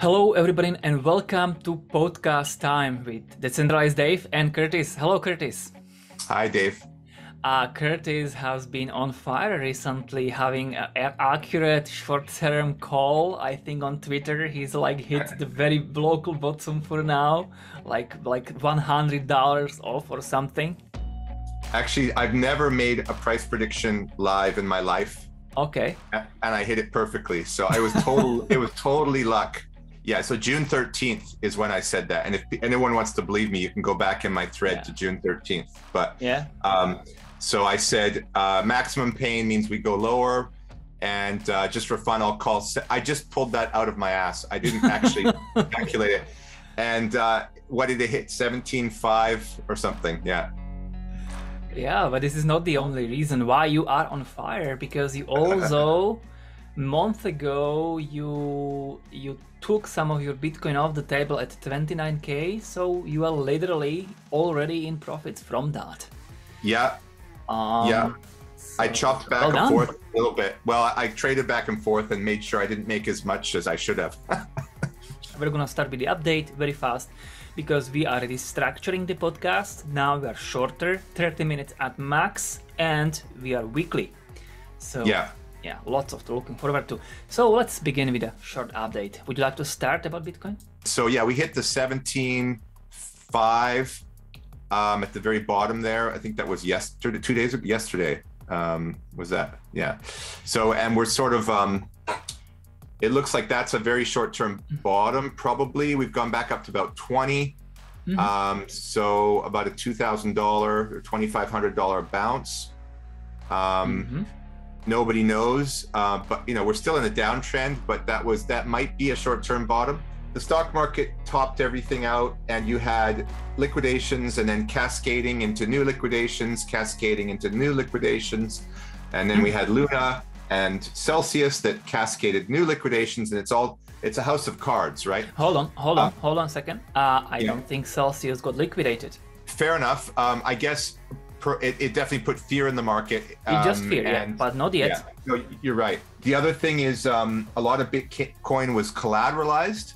Hello, everybody, and welcome to Podcast Time with Decentralized Dave and Curtis. Hello, Curtis. Hi, Dave. Uh, Curtis has been on fire recently, having an accurate short-term call. I think on Twitter he's like hit the very local bottom for now, like like one hundred dollars off or something. Actually, I've never made a price prediction live in my life. Okay. And I hit it perfectly. So I was total. it was totally luck. Yeah. So June thirteenth is when I said that. And if anyone wants to believe me, you can go back in my thread yeah. to June thirteenth. But yeah. Um, so I said uh, maximum pain means we go lower. And uh, just for fun, I'll call. I just pulled that out of my ass. I didn't actually calculate it. And uh, what did it hit? 17.5 or something. Yeah. Yeah, but this is not the only reason why you are on fire because you also month ago you you took some of your bitcoin off the table at 29k so you are literally already in profits from that yeah um, yeah. So, I chopped back well and done. forth a little bit. Well, I, I traded back and forth and made sure I didn't make as much as I should have. We're gonna start with the update very fast because we are restructuring the podcast. Now we are shorter, 30 minutes at max, and we are weekly. So yeah, yeah, lots of looking forward to. So let's begin with a short update. Would you like to start about Bitcoin? So yeah, we hit the 17.5 um, at the very bottom there. I think that was yesterday, two days ago. yesterday. Um, was that? Yeah. So, and we're sort of, um, it looks like that's a very short term bottom, probably. We've gone back up to about 20. Mm-hmm. Um, so, about a $2,000 or $2,500 bounce. Um, mm-hmm. Nobody knows, uh, but you know we're still in a downtrend. But that was that might be a short-term bottom. The stock market topped everything out and you had liquidations and then cascading into new liquidations cascading into new liquidations. And then we had luna and celsius that cascaded new liquidations and it's all it's a house of cards right? Hold on hold on uh, hold on a second. Uh, i yeah. don't think celsius got liquidated. Fair enough. Um, i guess it, it, definitely put fear in the market. Um, it just fear, and, yeah, but not yet. Yeah, no, you're right. The other thing is um, a lot of Bitcoin was collateralized,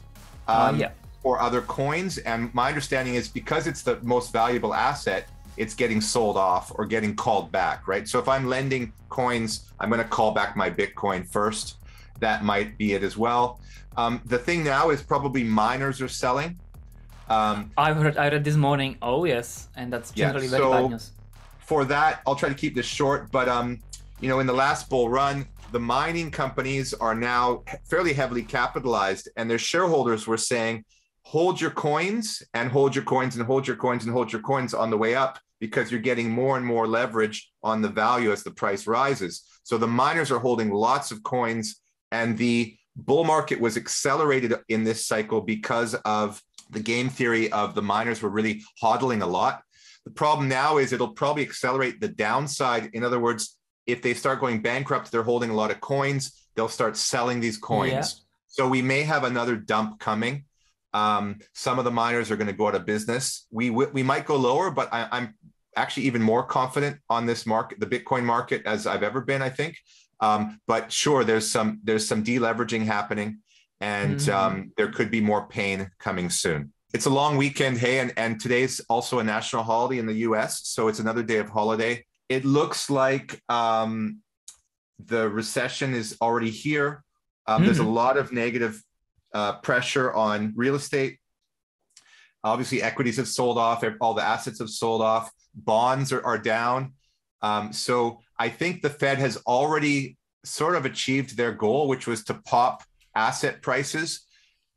uh, um, uh, yeah. or other coins. And my understanding is because it's the most valuable asset, it's getting sold off or getting called back, right? So if I'm lending coins, I'm going to call back my Bitcoin first. That might be it as well. Um, the thing now is probably miners are selling. Um, I heard I read this morning. Oh yes, and that's generally yeah, so very bad news. For that, I'll try to keep this short. But um, you know, in the last bull run, the mining companies are now fairly heavily capitalized, and their shareholders were saying, hold your coins and hold your coins and hold your coins and hold your coins on the way up because you're getting more and more leverage on the value as the price rises. So the miners are holding lots of coins, and the bull market was accelerated in this cycle because of the game theory of the miners were really hodling a lot. The problem now is it'll probably accelerate the downside. In other words, if they start going bankrupt, they're holding a lot of coins. They'll start selling these coins. Yeah. So we may have another dump coming. Um, some of the miners are going to go out of business. We we might go lower, but I, am actually even more confident on this market, the Bitcoin market, as I've ever been. I think. Um, but sure, there's some there's some deleveraging happening, and mm-hmm. um, there could be more pain coming soon. It's a long weekend, hey, and and today's also a national holiday in the U.S., so it's another day of holiday it looks like um, the recession is already here. Um, mm-hmm. There's a hmm. lot of negative uh, pressure on real estate. Obviously, equities have sold off, all the assets have sold off, bonds are, are down. Um, so I think the Fed has already sort of achieved their goal, which was to pop asset prices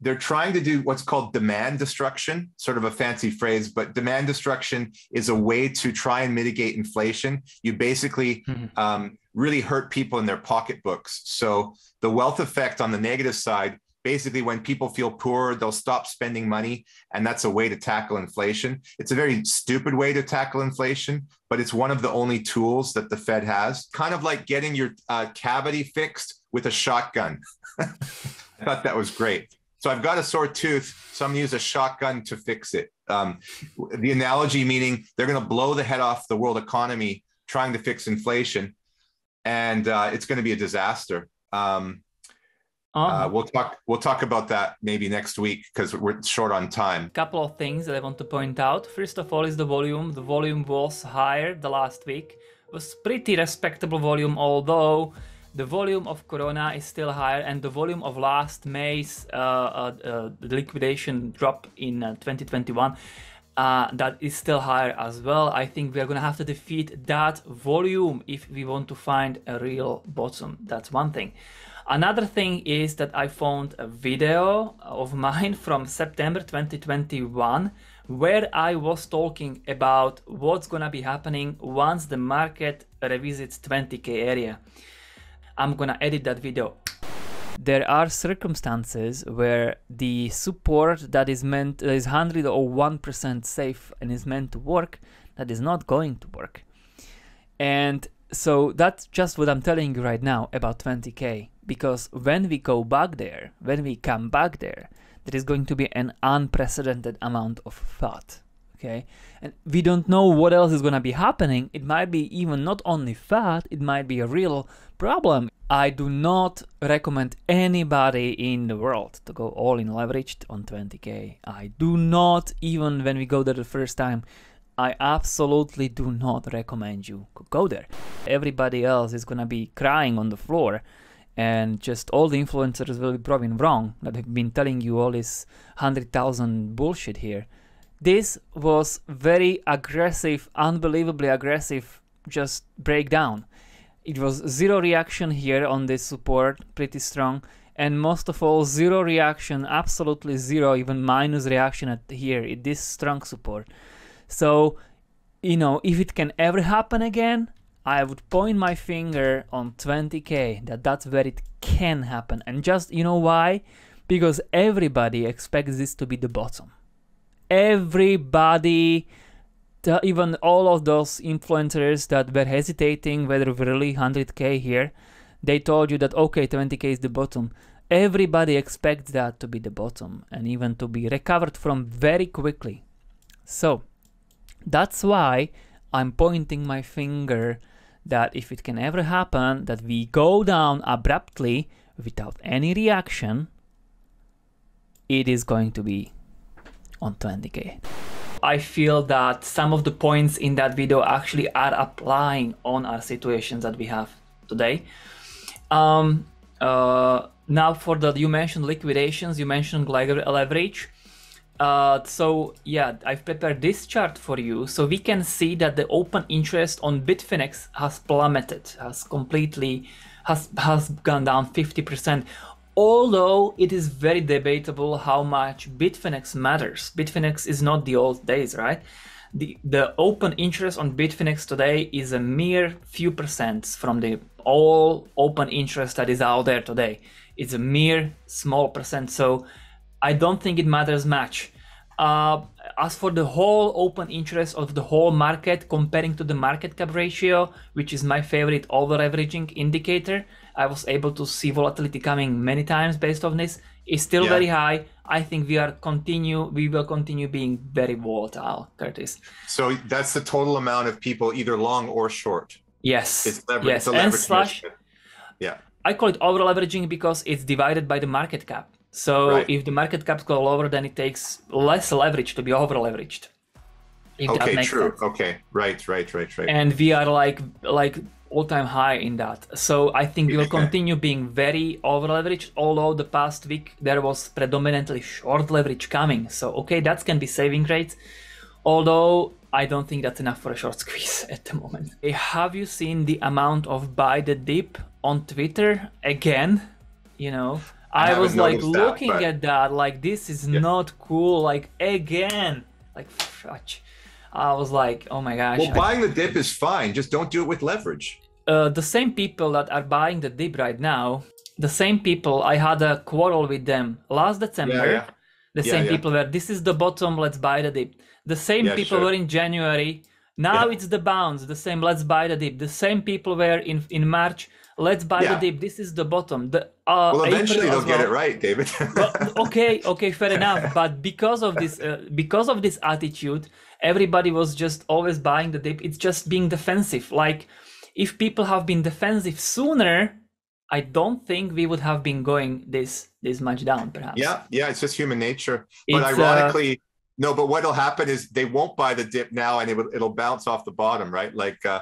they're trying to do what's called demand destruction, sort of a fancy phrase, but demand destruction is a way to try and mitigate inflation. You basically mm-hmm. um, really hurt people in their pocketbooks. So the wealth effect on the negative side, basically, when people feel poor, they'll stop spending money, and that's a way to tackle inflation. It's a very stupid way to tackle inflation, but it's one of the only tools that the Fed has. Kind of like getting your uh, cavity fixed with a shotgun. I thought that was great. So I've got a sore tooth, so I'm going to use a shotgun to fix it. Um, the analogy meaning they're going to blow the head off the world economy trying to fix inflation, and uh, it's going to be a disaster. Um, Uh, we'll talk. We'll talk about that maybe next week because we're short on time. Couple of things that I want to point out. First of all, is the volume. The volume was higher the last week. It was pretty respectable volume, although the volume of Corona is still higher, and the volume of last May's uh, uh, uh liquidation drop in uh, 2021 uh, that is still higher as well. I think we are going to have to defeat that volume if we want to find a real bottom. That's one thing. Another thing is that I found a video of mine from September 2021 where I was talking about what's gonna be happening once the market revisits 20k area. I'm gonna edit that video. There are circumstances where the support that is meant is 100 or 1% safe and is meant to work that is not going to work. And so that's just what I'm telling you right now about 20k because when we go back there, when we come back there, there is going to be an unprecedented amount of thought. Okay, and we don't know what else is going to be happening. It might be even not only fat, it might be a real problem. I do not recommend anybody in the world to go all in leveraged on 20k. I do not, even when we go there the first time, I absolutely do not recommend you go there. Everybody else is gonna be crying on the floor and just all the influencers will be proving wrong that have been telling you all this 100,000 bullshit here. This was very aggressive, unbelievably aggressive just breakdown. It was zero reaction here on this support, pretty strong, and most of all zero reaction, absolutely zero, even minus reaction at here, in this strong support. So, you know, if it can ever happen again, I would point my finger on 20k that that's where it can happen. And just, you know why? Because everybody expects this to be the bottom. Everybody, even all of those influencers that were hesitating whether really 100k here, they told you that okay, 20k is the bottom. Everybody expects that to be the bottom and even to be recovered from very quickly. So, that's why I'm pointing my finger that if it can ever happen that we go down abruptly without any reaction, it is going to be on 20k. I feel that some of the points in that video actually are applying on our situations that we have today. Um, uh, now for the, you mentioned liquidations, you mentioned leverage. Uh, so yeah, I've prepared this chart for you so we can see that the open interest on Bitfinex has plummeted, has completely, has, has gone down 50%. Although it is very debatable how much Bitfinex matters. Bitfinex is not the old days, right? The, the open interest on Bitfinex today is a mere few percents from the all open interest that is out there today. It's a mere small percent. So I don't think it matters much. Uh, as for the whole open interest of the whole market comparing to the market cap ratio, which is my favorite over averaging indicator, I was able to see volatility coming many times based on this. Is still yeah. very high. I think we are continue. We will continue being very volatile, Curtis. So that's the total amount of people either long or short. Yes. It's leverage. Yes. It's and slash. Yeah. I call it over leveraging because it's divided by the market cap. So right. if the market caps go lower, then it takes less leverage to be over leveraged. Okay, true. Sense. Okay, right, right, right, right. And we are like like all time high in that. So I think we will continue being very over leveraged. Although the past week there was predominantly short leverage coming. So okay, that can be saving rates. Although I don't think that's enough for a short squeeze at the moment. Have you seen the amount of buy the dip on Twitter again? You know, I, I was like looking that, at that, like this is yeah. not cool. Like again, like fudge. I was like, oh my gosh. Well, buying the dip is fine. Just don't do it with leverage. Uh, the same people that are buying the dip right now, the same people, I had a quarrel with them last December. Yeah, yeah. The same people were, this is the bottom, let's buy the dip. The same people sure. were in January. Now it's the bounce, the same, let's buy the dip. The same people were in, in March, let's buy yeah. the dip. This is the bottom. The uh, well, eventually they'll well. get it right, David. well, okay, okay, fair enough. But because of this, uh, because of this attitude, everybody was just always buying the dip. It's just being defensive. Like if people have been defensive sooner, I don't think we would have been going this this much down, perhaps. Yeah, yeah, it's just human nature. But It's, uh, ironically, no. But what'll happen is they won't buy the dip now, and it will, it'll bounce off the bottom, right? Like, uh,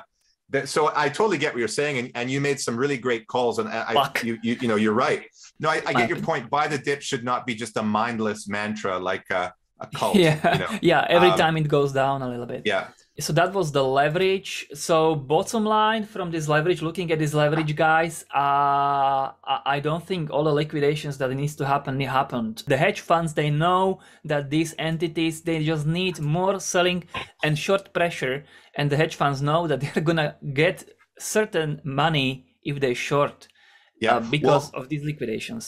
that, so I totally get what you're saying, and, and you made some really great calls, and I, you, you you know you're right. No, I, I get your point. Buy the dip should not be just a mindless mantra like a, a cult. yeah, You know? yeah. Every Um, time it goes down a little bit. Yeah. So that was the leverage. So bottom line from this leverage, looking at this leverage, guys, uh, I I don't think all the liquidations that needs to happen happened. The hedge funds they know that these entities they just need more selling and short pressure, and the hedge funds know that they're gonna get certain money if they short Yeah. uh, because Well, of these liquidations.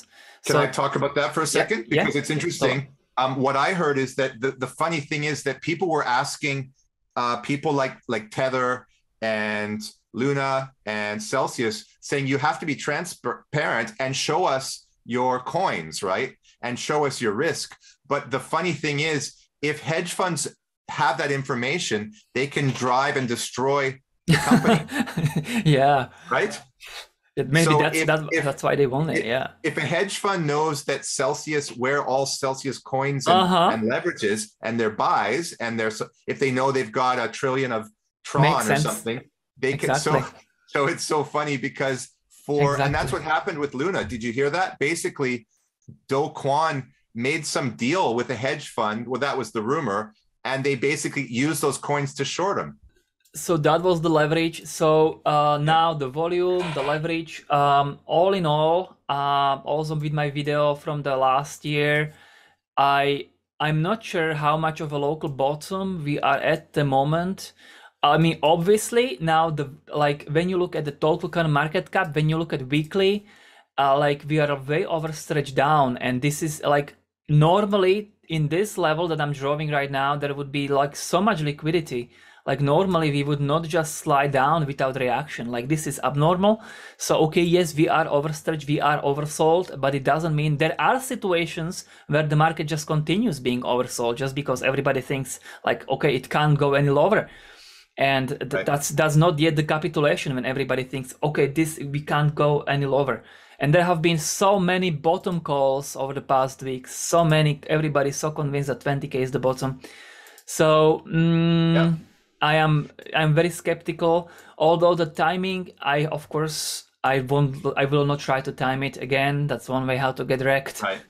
Can so I talk about that for a second? yeah, Because it's interesting. Um, what I heard is that the, the funny thing is that people were asking uh, people like like Tether and Luna and Celsius saying you have to be transparent and show us your coins, right? And show us your risk. But the funny thing is, if hedge funds have that information, they can drive and destroy the company, yeah, right? It- maybe So that's if- that, if- that's why they won it. if- Yeah. if a hedge fund knows that Celsius, where all Celsius coins and, Uh-huh. and leverages and their buys, and their if they know they've got a trillion of Tron or something, they can. So, so it's so funny because for and that's what happened with Luna. Did you hear that? Basically, Do Kwon made some deal with a hedge fund. Well, that was the rumor, and they basically use those coins to short them. So that was the leverage. So uh, now the volume, the leverage, um, all in all, uh, also with my video from the last year, I I'm not sure how much of a local bottom we are at the moment. I mean, obviously now the like when you look at the total kind of market cap, when you look at weekly, uh, like we are way overstretched down, and this is like normally in this level that I'm drawing right now, there would be like so much liquidity. Like normally we would not just slide down without reaction. Like this is abnormal. So okay, yes, we are overstretched, we are oversold, but it doesn't mean there are situations where the market just continues being oversold just because everybody thinks like okay, it can't go any lower. And th- Right. that's that's not yet the capitulation when everybody thinks okay, this we can't go any lower. And there have been so many bottom calls over the past weeks. So many, everybody's so convinced that 20k is the bottom. So mm, Yeah. I am I'm very skeptical. Although the timing, I of course I won't I will not try to time it again. That's one way how to get wrecked. Right.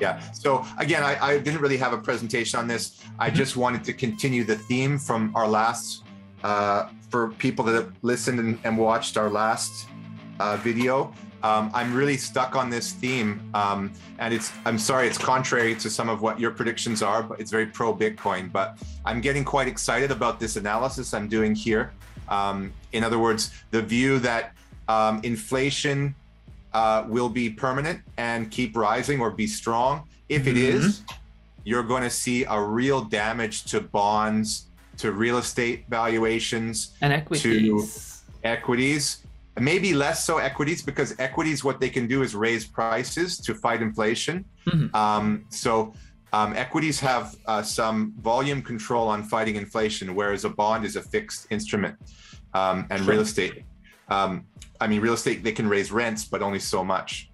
Yeah. So again, I, I didn't really have a presentation on this. I just wanted to continue the theme from our last, uh, for people that have listened and, and watched our last uh, video. Um, I'm really stuck on this theme, um, and it's. I'm sorry, it's contrary to some of what your predictions are, but it's very pro Bitcoin. But I'm getting quite excited about this analysis I'm doing here. Um, in other words, the view that um, inflation uh, will be permanent and keep rising or be strong. If it is, you're going to see a real damage to bonds, to real estate valuations, And equities. equities. Maybe less so equities because equities, what they can do is raise prices to fight inflation. Mhm. Um, so um, equities have uh, some volume control on fighting inflation, whereas a bond is a fixed instrument. Um, and Sure. real estate, um, I mean, real estate, they can raise rents, but only so much.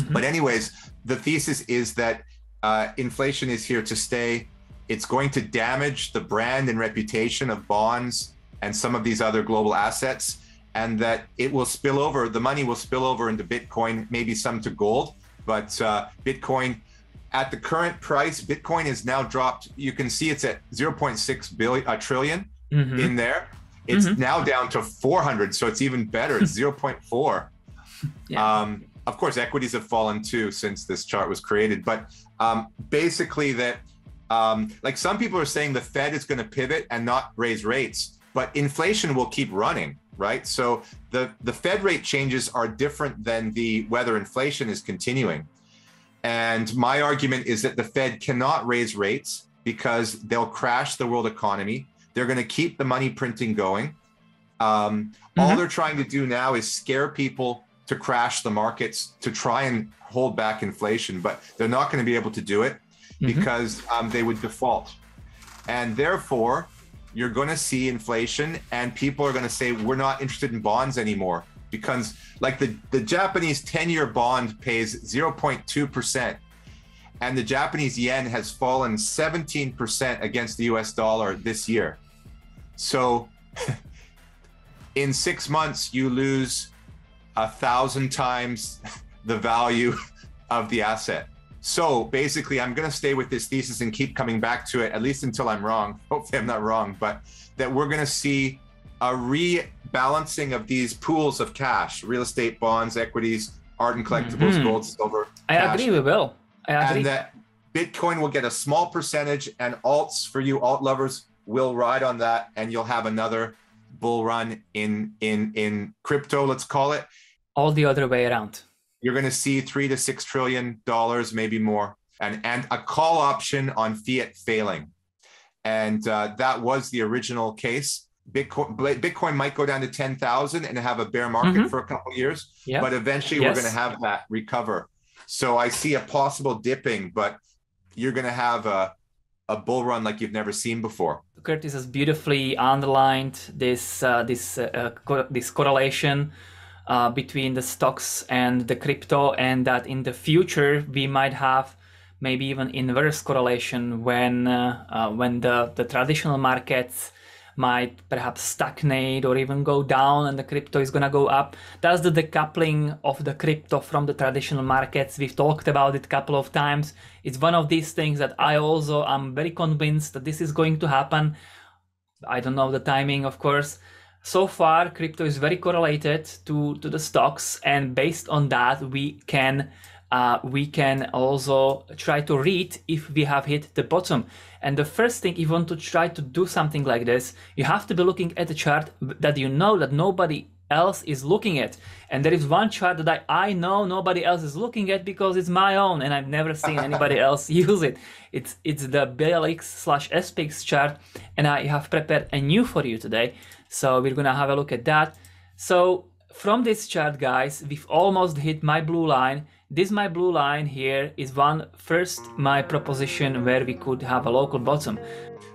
Mhm. But, anyways, the thesis is that uh, inflation is here to stay. It's going to damage the brand and reputation of bonds and some of these other global assets, and that it will spill over. The money will spill over into Bitcoin, maybe some to gold, but uh, Bitcoin. At the current price, Bitcoin is now dropped. You can see it's at 0.6 billion, a trillion Mhm. in there. It's Mhm. now down to 400, so it's even better. It's 0.4. Yeah. Um, of course, equities have fallen too since this chart was created, but um, basically that, um, like some people are saying, the Fed is going to pivot and not raise rates, but inflation will keep running, right? So the the Fed rate changes are different than the whether inflation is continuing. And my argument is that the Fed cannot raise rates because they'll crash the world economy. They're going to keep the money printing going. Um, All Mhm. they're trying to do now is scare people to crash the markets to try and hold back inflation, but they're not going to be able to do it Mhm. because um, they would default. And therefore, you're going to see inflation, and people are going to say, We're not interested in bonds anymore because like the, the Japanese 10 year bond pays 0.2%, and the Japanese yen has fallen 17% against the US dollar this year. So in six months, you lose a thousand times the value of the asset. So basically, I'm going to stay with this thesis and keep coming back to it, at least until I'm wrong. Hopefully, I'm not wrong, but that we're going to see a rebalancing of these pools of cash real estate, bonds, equities, art and collectibles, mm-hmm. gold, silver. I cash. agree, we will. I agree. And that Bitcoin will get a small percentage, and alts for you alt lovers will ride on that, and you'll have another bull run in in in crypto. Let's call it. All the other way around. You're going to see three to six trillion dollars, maybe more, and and a call option on fiat failing, and uh, that was the original case. Bitcoin Bitcoin might go down to ten thousand and have a bear market mm-hmm. for a couple years, yep. but eventually yes. we're going to have that recover. So I see a possible dipping, but you're going to have a a bull run like you've never seen before. Curtis has beautifully underlined this uh, this uh, co- this correlation uh, between the stocks and the crypto, and that in the future we might have maybe even inverse correlation when uh, uh, when the the traditional markets might perhaps stagnate or even go down and the crypto is going to go up. That's the decoupling of the crypto from the traditional markets. We've talked about it a couple of times. It's one of these things that I also am very convinced that this is going to happen. I don't know the timing, of course. So far, crypto is very correlated to, to the stocks, and based on that, we can uh, we can also try to read if we have hit the bottom. And the first thing, if you want to try to do something like this, you have to be looking at the chart that you know that nobody else is looking at. And there is one chart that I, I know nobody else is looking at because it's my own and I've never seen anybody else use it. It's it's the BLX slash SPX chart and I have prepared a new for you today. So we're gonna have a look at that. So from this chart guys, we've almost hit my blue line this my blue line here is one first my proposition where we could have a local bottom.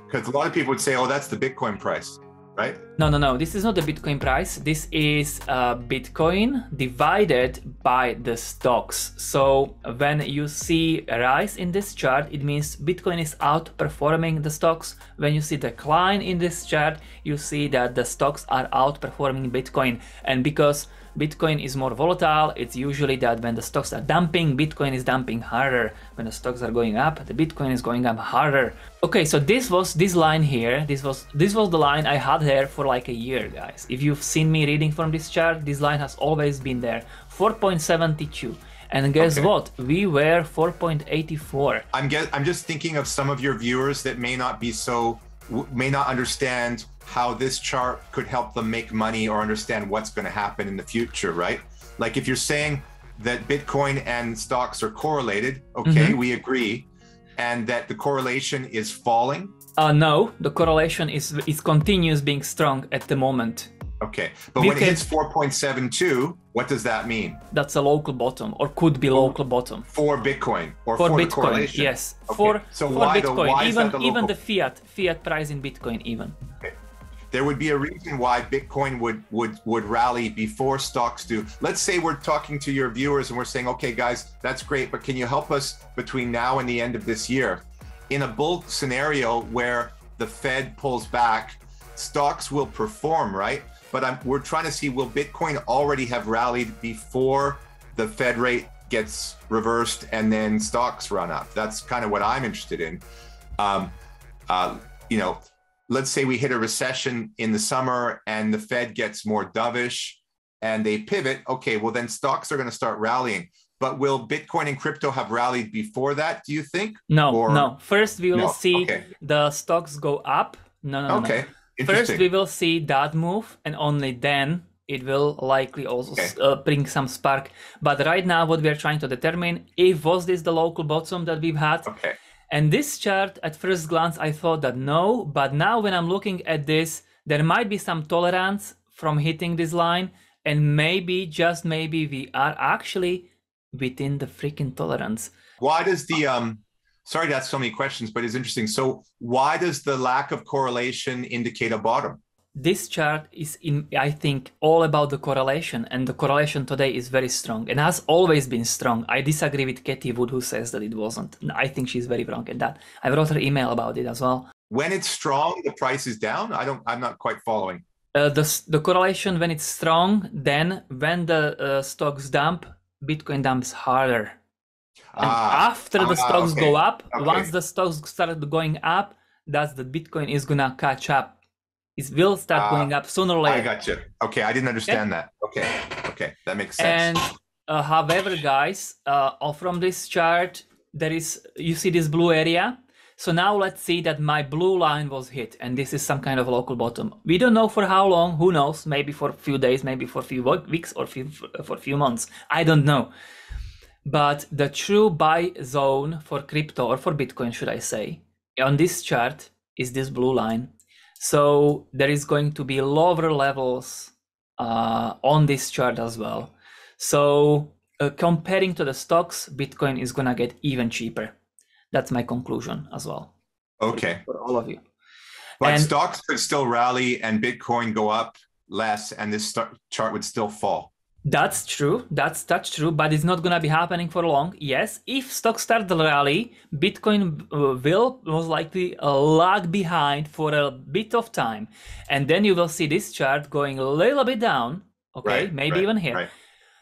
Because a lot of people would say, oh, that's the Bitcoin price, right? No, no, no. This is not the Bitcoin price. This is uh, Bitcoin divided by the stocks. So when you see a rise in this chart, it means Bitcoin is outperforming the stocks. When you see decline in this chart, you see that the stocks are outperforming Bitcoin. And because Bitcoin is more volatile. It's usually that when the stocks are dumping, Bitcoin is dumping harder. When the stocks are going up, the Bitcoin is going up harder. Okay, so this was this line here. This was this was the line I had here for like a year, guys. If you've seen me reading from this chart, this line has always been there. 4.72. And guess okay. what? We were 4.84. I'm get, I'm just thinking of some of your viewers that may not be so may not understand how this chart could help them make money or understand what's going to happen in the future, right? Like if you're saying that Bitcoin and stocks are correlated, okay, mm-hmm. we agree, and that the correlation is falling. Uh, no, the correlation is is continues being strong at the moment. Okay, but because when it hits 4.72, what does that mean? That's a local bottom, or could be local bottom for Bitcoin, or for, for Bitcoin. Yes, okay. for so for why Bitcoin, the, even the even the fiat fiat price in Bitcoin even. Okay there would be a reason why Bitcoin would would would rally before stocks do. Let's say we're talking to your viewers and we're saying, okay, guys, that's great, but can you help us between now and the end of this year? In a bull scenario where the Fed pulls back, stocks will perform, right? But I'm, we're trying to see will Bitcoin already have rallied before the Fed rate gets reversed and then stocks run up? That's kind of what I'm interested in. Um, uh, you know, let's say we hit a recession in the summer and the Fed gets more dovish and they pivot, okay, well, then stocks are going to start rallying. But will Bitcoin and crypto have rallied before that, do you think? No, or... no. First, we will no. see okay. the stocks go up. No, no, okay. No. First, we will see that move, and only then it will likely also okay. uh, bring some spark. But right now, what we are trying to determine if was this the local bottom that we've had. Okay and this chart, at first glance, I thought that no, but now when I'm looking at this, there might be some tolerance from hitting this line, and maybe, just maybe, we are actually within the freaking tolerance. Why does the um? Sorry to ask so many questions, but it's interesting. So, why does the lack of correlation indicate a bottom? this chart is in i think all about the correlation and the correlation today is very strong and has always been strong. I disagree with Cathie Wood who says that it wasn't. I think she's very wrong in that. I wrote her email about it as well. When it's strong the price is down? I don't i'm not quite following. Uh, the, the correlation when it's strong then when the uh, stocks dump bitcoin dumps harder after the ah, stocks okay. go up okay. once the stocks start going up that's the bitcoin is gonna catch up it will start uh, going up sooner or later. I got you. Okay, I didn't understand okay. that. Okay, okay, that makes sense. And uh, however, guys, uh, from this chart, there is you see this blue area. So now let's see that my blue line was hit, and this is some kind of local bottom. We don't know for how long. Who knows? Maybe for a few days, maybe for a few weeks, or few, for a few months. I don't know. But the true buy zone for crypto or for Bitcoin, should I say, on this chart is this blue line so there is going to be lower levels uh, on this chart as well. So uh, comparing to the stocks, Bitcoin is gonna get even cheaper. That's my conclusion as well. Okay. For all of you. But and, stocks could still rally and Bitcoin go up less, and this chart would still fall. That's true. That's that's true, but it's not gonna be happening for long. Yes, if stocks start the rally, Bitcoin uh, will most likely uh, lag behind for a bit of time, and then you will see this chart going a little bit down. Okay, right, maybe right, even here. Right.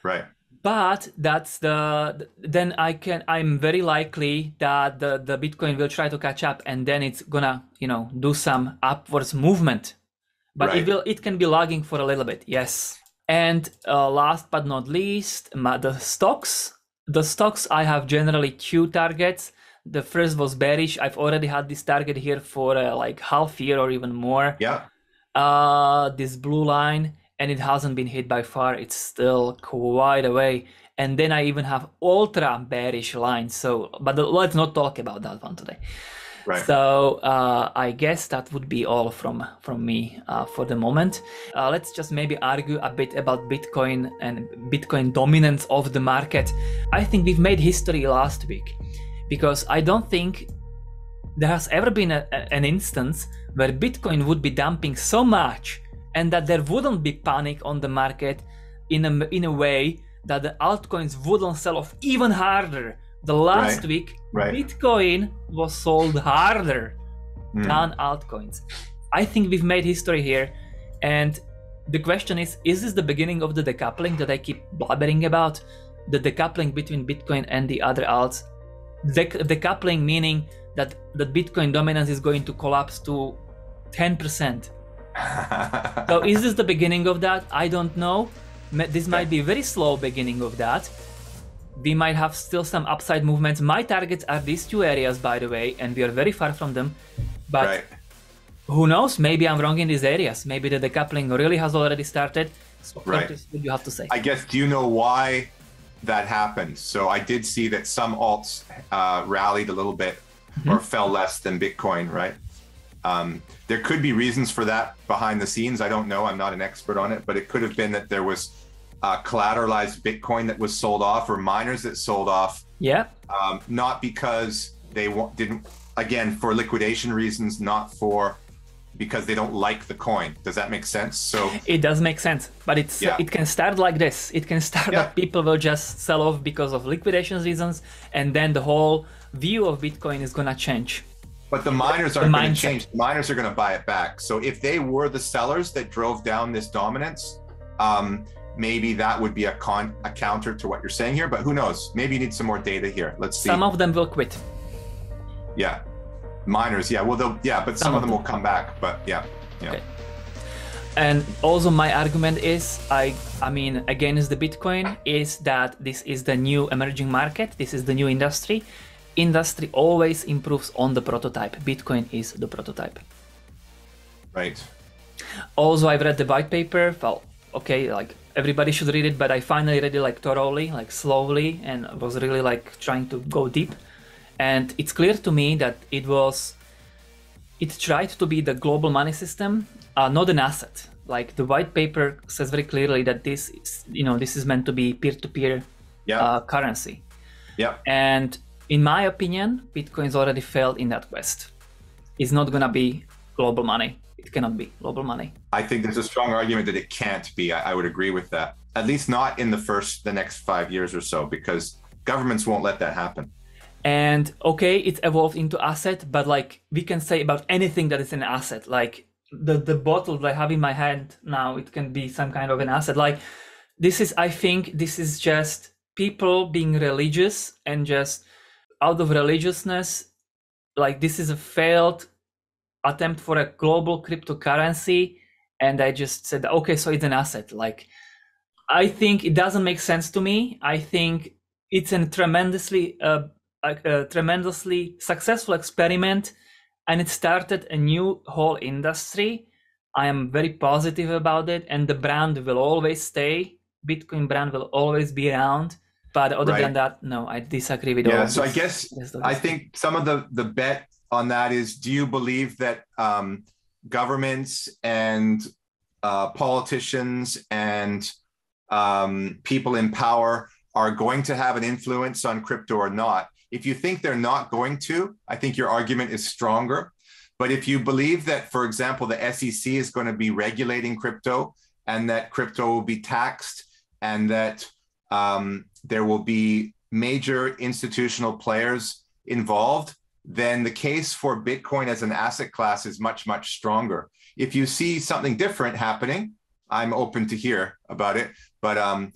Right. But that's the then I can I'm very likely that the the Bitcoin will try to catch up, and then it's gonna you know do some upwards movement, but it will it can be lagging for a little bit. Yes. And uh, last but not least, the stocks. The stocks I have generally two targets. The first was bearish. I've already had this target here for uh, like half year or even more. Yeah. Uh, this blue line, and it hasn't been hit by far. It's still quite away. And then I even have ultra bearish lines. So, but let's not talk about that one today. Right. So uh, I guess that would be all from from me uh, for the moment. Uh, let's just maybe argue a bit about Bitcoin and Bitcoin dominance of the market. I think we've made history last week because I don't think there has ever been a, an instance where Bitcoin would be dumping so much and that there wouldn't be panic on the market in a in a way that the altcoins wouldn't sell off even harder the last right. week, right. Bitcoin was sold harder mm. than altcoins. I think we've made history here. And the question is is this the beginning of the decoupling that I keep blabbering about? The decoupling between Bitcoin and the other alts? The decoupling meaning that the Bitcoin dominance is going to collapse to 10%. so is this the beginning of that? I don't know. This might be a very slow beginning of that we might have still some upside movements. My targets are these two areas, by the way, and we are very far from them. But right. who knows? Maybe I'm wrong in these areas. Maybe the decoupling really has already started. So right. You have to say? I guess. Do you know why that happened? So I did see that some alts uh, rallied a little bit mm-hmm. or fell less than Bitcoin, right? Um, there could be reasons for that behind the scenes. I don't know. I'm not an expert on it, but it could have been that there was uh, collateralized Bitcoin that was sold off or miners that sold off. Yeah. Um, not because they w- didn't, again, for liquidation reasons, not for because they don't like the coin. Does that make sense? So it does make sense, but it's yeah. it can start like this. It can start yeah. that people will just sell off because of liquidation reasons, and then the whole view of Bitcoin is gonna change. But the miners aren't going to change. The miners are going to buy it back. So if they were the sellers that drove down this dominance, um, maybe that would be a con a counter to what you're saying here but who knows? Maybe you need some more data here. Let's see. Some of them will quit. Yeah. Miners yeah. Well they'll yeah but some, some of them, them. will come back but yeah yeah. Okay. and also my argument is i i mean against the bitcoin is that this is the new emerging market. This is the new industry. Industry always improves on the prototype. Bitcoin is the prototype. Right. Also i've read the white paper. Well okay like everybody should read it, but I finally read it like thoroughly, like slowly, and was really like trying to go deep. And it's clear to me that it was, it tried to be the global money system, uh, not an asset. Like the white paper says very clearly that this, is, you know, this is meant to be peer-to-peer yeah. uh, currency. Yeah. And in my opinion, Bitcoin's already failed in that quest. It's not gonna be global money. It cannot be global money. I think there's a strong argument that it can't be. I, I would agree with that. At least not in the first, the next five years or so, because governments won't let that happen. And okay, it's evolved into asset, but like we can say about anything that is an asset. Like the the bottle that I have in my hand now, it can be some kind of an asset. Like this is, I think, this is just people being religious and just out of religiousness, like this is a failed attempt for a global cryptocurrency, and I just said, okay, so it's an asset. Like I think it doesn't make sense to me. I think it's a tremendously uh, a, a tremendously successful experiment and it started a new whole industry i am very positive about it and the brand will always stay bitcoin brand will always be around but other Right. than that no i disagree with all Yeah. of So I this. guess Yes, I think some of the the bet on that is: Do you believe that um, governments and uh, politicians and um, people in power are going to have an influence on crypto or not? If you think they're not going to, I think your argument is stronger. But if you believe that, for example, the SEC is going to be regulating crypto and that crypto will be taxed and that um, there will be major institutional players involved, then the case for Bitcoin as an asset class is much, much stronger. If you see something different happening, I'm open to hear about it. But um,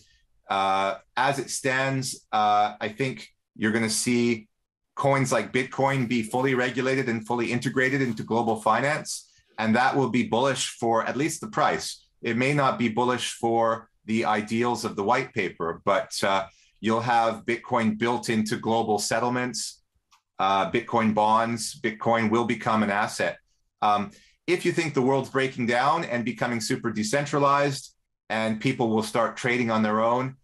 uh, as it stands, uh, I think you're going to see coins like Bitcoin be fully regulated and fully integrated into global finance. And that will be bullish for at least the price. It may not be bullish for the ideals of the white paper, but uh, you'll have Bitcoin built into global settlements, uh, Bitcoin bonds. Bitcoin will become an asset. Um, if you think the world's breaking down and becoming super decentralized, and people will start trading on their own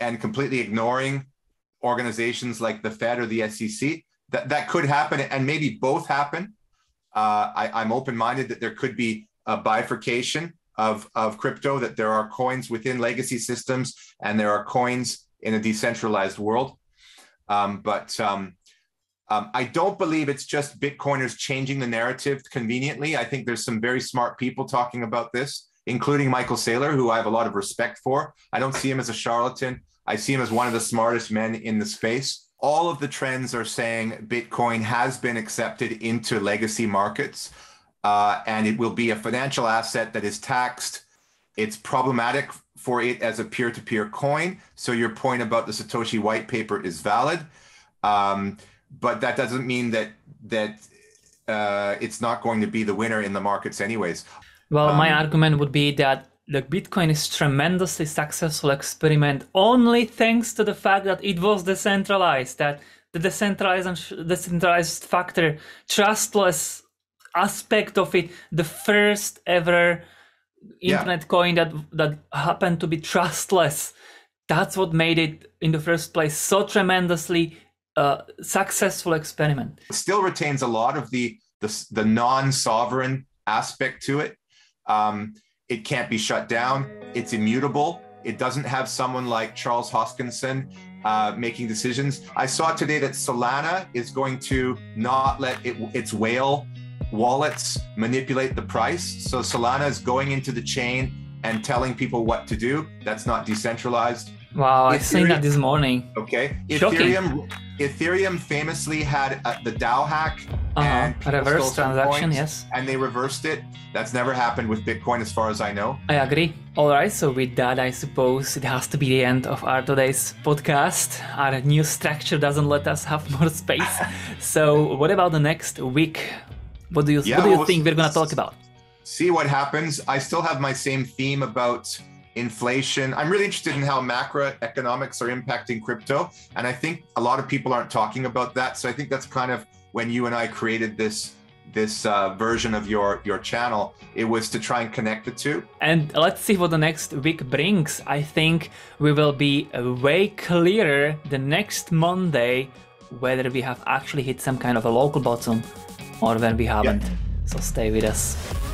and completely ignoring organizations like the Fed or the SEC, that, that could happen, and maybe both happen. Uh, I, I'm open minded that there could be a bifurcation of, of crypto, that there are coins within legacy systems and there are coins in a decentralized world. Um, but um, um, I don't believe it's just Bitcoiners changing the narrative conveniently. I think there's some very smart people talking about this, including Michael Saylor, who I have a lot of respect for. I don't see him as a charlatan. I see him as one of the smartest men in the space. All of the trends are saying Bitcoin has been accepted into legacy markets uh, and it will be a financial asset that is taxed. It's problematic for it as a peer to peer coin. So, your point about the Satoshi white paper is valid. Um, but that doesn't mean that that uh, it's not going to be the winner in the markets, anyways. Well, my Um, argument would be that the Bitcoin is tremendously successful experiment only thanks to the fact that it was decentralized, that the decentralized decentralized factor, trustless aspect of it, the first ever Yeah. internet coin that that happened to be trustless. That's what made it in the first place so tremendously uh, successful experiment. It still retains a lot of the the, the non-sovereign aspect to it. Um, it can't be shut down. It's immutable. It doesn't have someone like Charles Hoskinson uh, making decisions. I saw today that Solana is going to not let it, its whale wallets manipulate the price. So Solana is going into the chain and telling people what to do. That's not decentralized. Wow, I seen Ethereum- that this morning. Okay. Shocking. Ethereum Ethereum famously had uh, the DAO hack Uh-huh. and Reverse transaction, coins, yes. and they reversed it. That's never happened with Bitcoin, as far as I know. I agree. All right, so with that, I suppose it has to be the end of our today's podcast. Our new structure doesn't let us have more space. so, what about the next week? What do you Yeah, What do you well, think we're gonna talk about? See what happens. I still have my same theme about inflation. I'm really interested in how macroeconomics are impacting crypto, and I think a lot of people aren't talking about that. So I think that's kind of when you and I created this this uh, version of your your channel. It was to try and connect the two. And let's see what the next week brings. I think we will be way clearer the next Monday whether we have actually hit some kind of a local bottom or when we haven't. So stay with us.